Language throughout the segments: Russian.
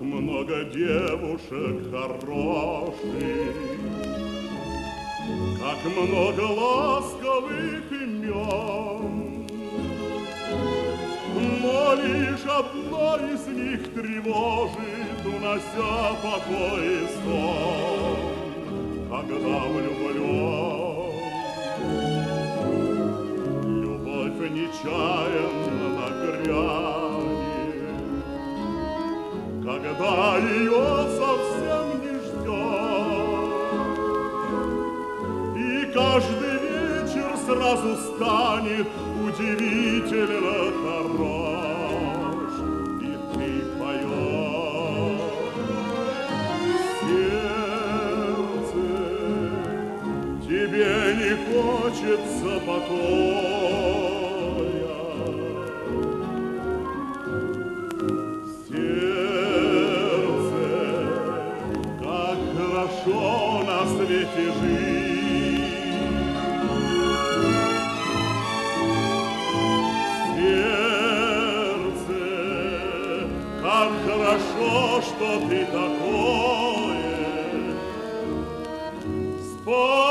много девушек хороших, Как много ласковых имен. Но лишь одна из них тревожит, Унося покой и сон, Когда влюблен. Каждый вечер сразу станет удивительно хорош. И ты поешь сердце, тебе не хочется покоя. Свете жить. Как хорошо, что ты такое. Спасибо,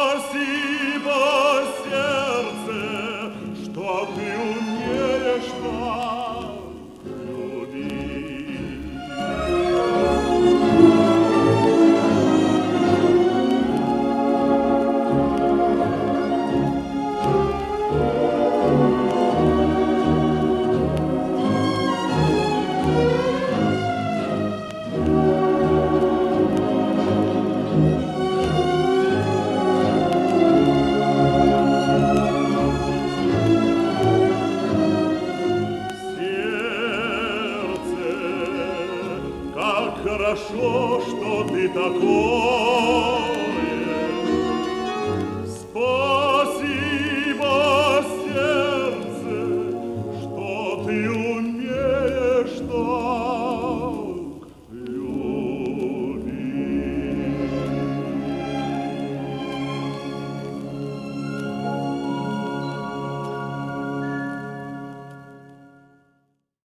хорошо, что ты такое.